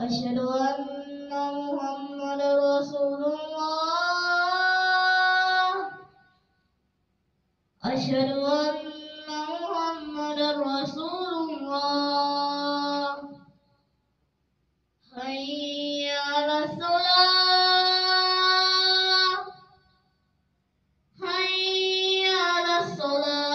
أشهد أن محمد رسول الله. أشهد أن محمد رسول الله. حي على الصلاة. حي على الصلاة.